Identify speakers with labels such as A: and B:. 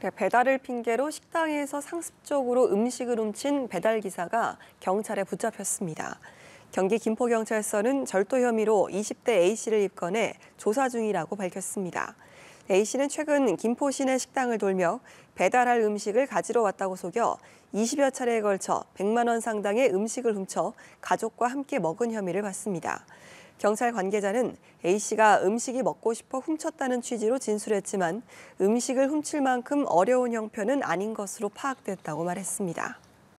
A: 네, 배달을 핑계로 식당에서 상습적으로 음식을 훔친 배달 기사가 경찰에 붙잡혔습니다. 경기 김포경찰서는 절도 혐의로 20대 A씨를 입건해 조사 중이라고 밝혔습니다. A씨는 최근 김포 시내 식당을 돌며 배달할 음식을 가지러 왔다고 속여 20여 차례에 걸쳐 100만 원 상당의 음식을 훔쳐 가족과 함께 먹은 혐의를 받습니다. 경찰 관계자는 A씨가 음식이 먹고 싶어 훔쳤다는 취지로 진술했지만 음식을 훔칠 만큼 어려운 형편은 아닌 것으로 파악됐다고 말했습니다.